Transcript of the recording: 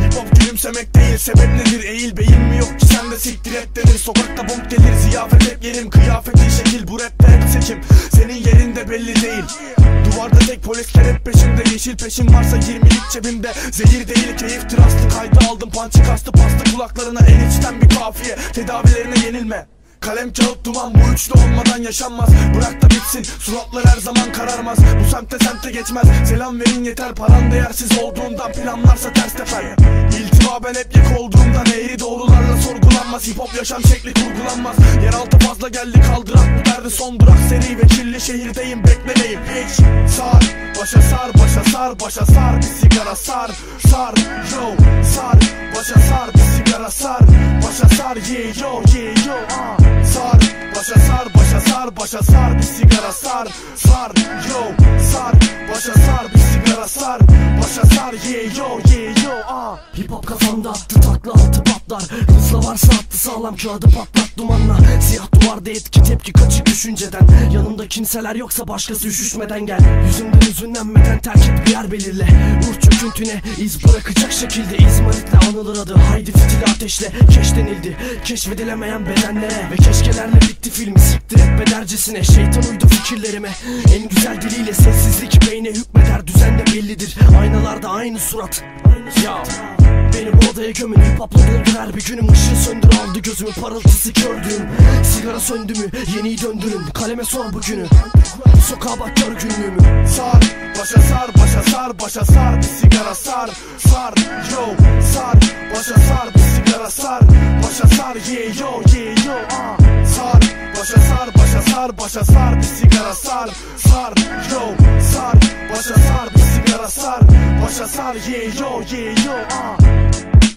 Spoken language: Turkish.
Hip hop gülümsemek değil sebep nedir? Eğil beyin mi yok ki sen de siktir et denir Sokakta bomb gelir. Ziyafet hep yerim kıyafetin şekil. Bu rapte hep seçim Senin yerin de belli değil. Duvarda tek polisler hep peşimde. Yeşil peşim varsa 20'lik cebimde. Zehir değil keyif tıraşlı kaydı aldım Pançı kastı pastı kulaklarına. En içten bir kafiye. Tedavilerine yenilme Kalem kağıt duman bu üçlü olmadan yaşanmaz. Bırak da bitsin suratlar her zaman kararmaz. Bu semte semte geçmez. Selam verin yeter paran değersiz olduğundan Planlarsa ters teper. İltiva ben hep yek olduğumdan Eğri doğrularla sorgulanmaz. Hip hop yaşam şekli kurgulanmaz. Yeraltı fazla geldi kaldırak bu derdi son durak. Seri ve kirli şehirdeyim beklemeyin hiç Sar başa sar başa sar başa sar Bir sigara sar. Sar yo sar Başa sar bir sigara sar. Başa sar yeah yo yeah yo ah. Başa sar başa sar başa sar Bir sigara sar. Sar yo sar. Başa sar bir sigara sar. Başa sar yeah yo yeah yo ah. Hip hop kafamda tutaklı altı patlar. Hızla varsa attı sağlam kağıdı patlat dumanla. Siyah duvarda etki tepki kaçık düşünceden. Yanımda kimseler yoksa başkası üşüşmeden gel. Yüzümden üzünlenmeden terk et bir yer belirle. Vur çöküntüne iz bırakacak şekilde İzmaritle anılır adı. Haydi fitili ateşle Keş denildi keşfedilemeyen bedenlere Ve keşkelerle filmi siktir et bedercesine. Şeytan uydu fikirlerime. En güzel diliyle sessizlik beyne hükmeder. Düzende bellidir. Aynalarda aynı surat. Ya Beni bu odaya gömün. Hip hopla doldur bir günüm Işığı söndür. Aldı gözümü parıltısı kördüğüm Sigara söndü mü? Yeniyi döndürün. Kaleme sor bugünü. Sokağa bak gör günlüğümü. Sar başa sar başa sar başa sar. Bir sigara sar sar. Yo sar Başa sar bir sigara sar. Başa sar yeah yo yeah yo sar başa sar Bir sigara sar sar yo sar Başa sar bir sigara sar Başa sar yeah yo yeah yo ah.